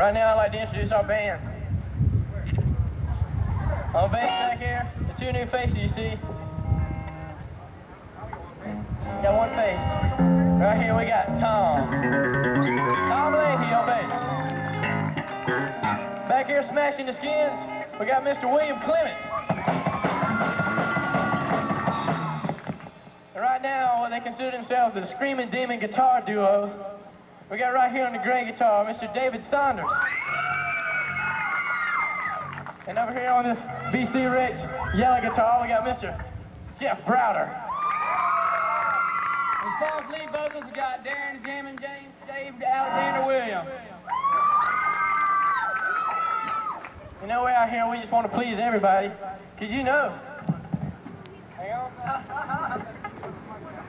Right now, I'd like to introduce our band. On bass back here, the two new faces you see. Got one face. Right here we got Tom. Tom Leahy on bass. Back here smashing the skins, we got Mr. William Clement. And right now, they consider themselves the Screaming Demon Guitar Duo. We got right here on the gray guitar, Mr. David Saunders. And over here on this BC Rich yellow guitar, we got Mr. Jeff Browder. And Paul's lead vocals, we got Darren Jim, and James, Dave Alexander Williams. You know, we're out here, we just want to please everybody, because you know. Hang on.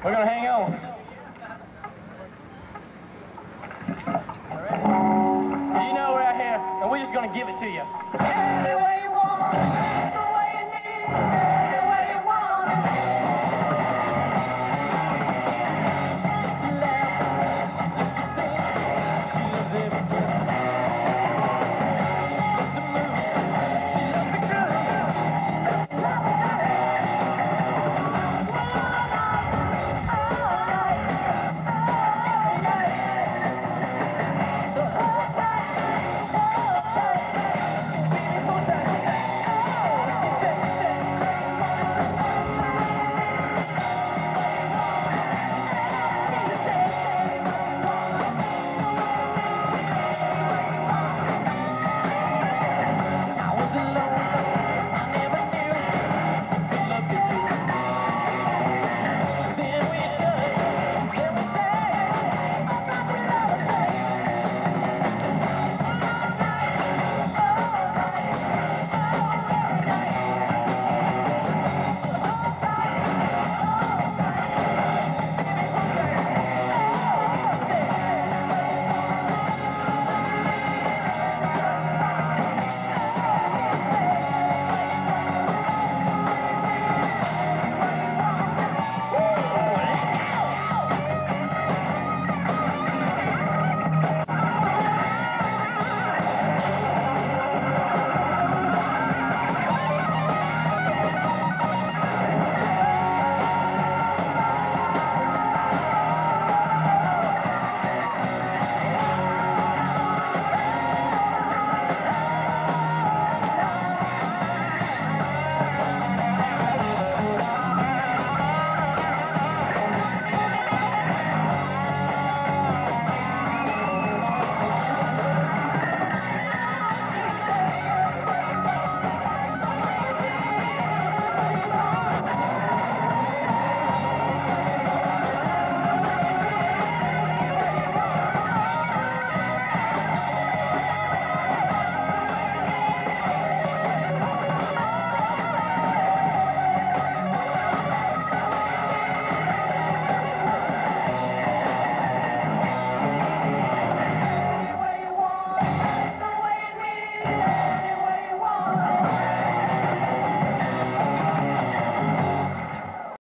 We're going to hang on. You know we're out here, and we're just going to give it to you. Any way you want.